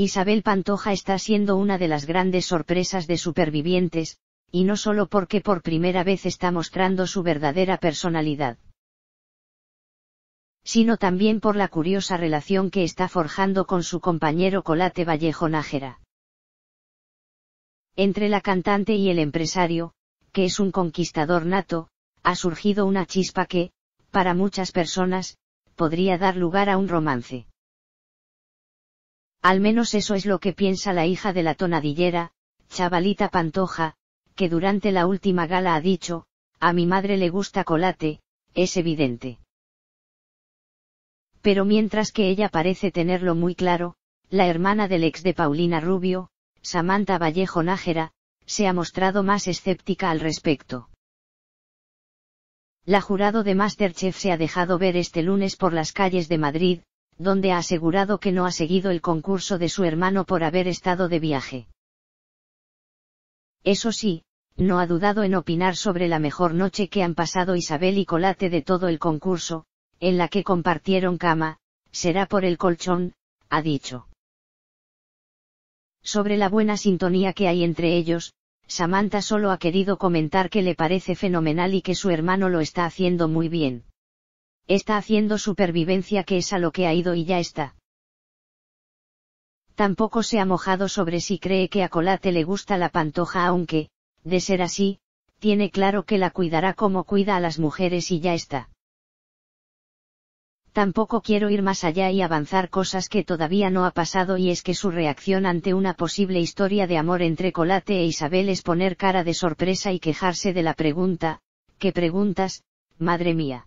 Isabel Pantoja está siendo una de las grandes sorpresas de supervivientes, y no solo porque por primera vez está mostrando su verdadera personalidad, sino también por la curiosa relación que está forjando con su compañero Colate Vallejo Nájera. Entre la cantante y el empresario, que es un conquistador nato, ha surgido una chispa que, para muchas personas, podría dar lugar a un romance. Al menos eso es lo que piensa la hija de la tonadillera, chavalita Pantoja, que durante la última gala ha dicho, a mi madre le gusta colate, es evidente. Pero mientras que ella parece tenerlo muy claro, la hermana del ex de Paulina Rubio, Samantha Vallejo Nájera, se ha mostrado más escéptica al respecto. La jurado de Masterchef se ha dejado ver este lunes por las calles de Madrid, donde ha asegurado que no ha seguido el concurso de su hermano por haber estado de viaje. Eso sí, no ha dudado en opinar sobre la mejor noche que han pasado Isabel y Colate de todo el concurso, en la que compartieron cama, será por el colchón, ha dicho. Sobre la buena sintonía que hay entre ellos, Samantha solo ha querido comentar que le parece fenomenal y que su hermano lo está haciendo muy bien. Está haciendo supervivencia que es a lo que ha ido y ya está. Tampoco se ha mojado sobre si cree que a Colate le gusta la pantoja aunque, de ser así, tiene claro que la cuidará como cuida a las mujeres y ya está. Tampoco quiero ir más allá y avanzar cosas que todavía no ha pasado y es que su reacción ante una posible historia de amor entre Colate e Isabel es poner cara de sorpresa y quejarse de la pregunta, ¿qué preguntas, madre mía?